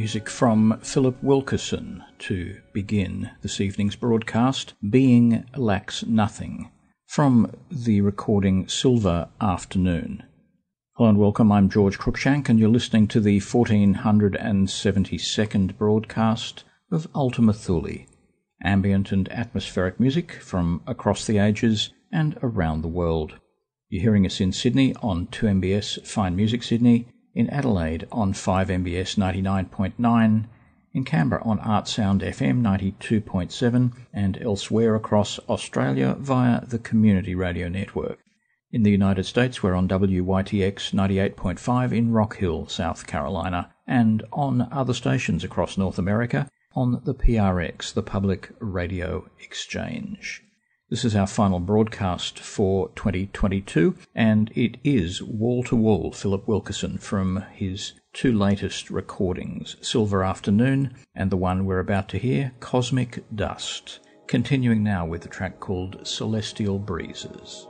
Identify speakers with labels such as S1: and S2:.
S1: Music from Philip Wilkerson to begin this evening's broadcast Being Lacks Nothing from the recording Silver Afternoon. Hello and welcome, I'm George Cruikshank, and you're listening to the 1472nd broadcast of Ultima Thule, ambient and atmospheric music from across the ages and around the world. You're hearing us in Sydney on 2MBS Fine Music Sydney, in Adelaide on 5MBS 99.9, in Canberra on Art Sound FM 92.7, and elsewhere across Australia via the Community Radio Network. In the United States, we're on WYTX 98.5 in Rock Hill, South Carolina, and on other stations across North America on the PRX, the Public Radio Exchange. This is our final broadcast for 2022, and it is wall to wall Philip Wilkerson from his two latest recordings, Silver Afternoon and the one we're about to hear, Cosmic Dust. Continuing now with the track called Celestial Breezes.